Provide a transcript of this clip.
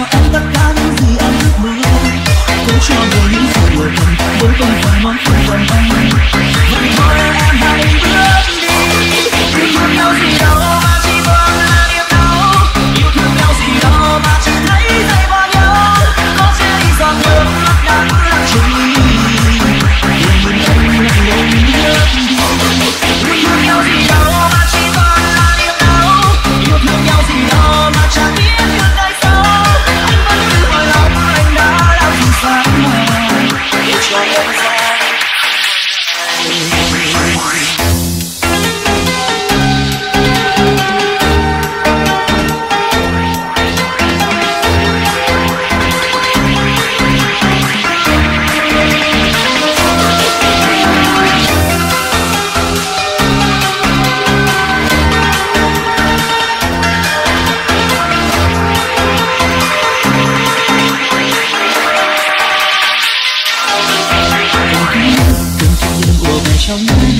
저 언덕 하나 我们